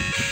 you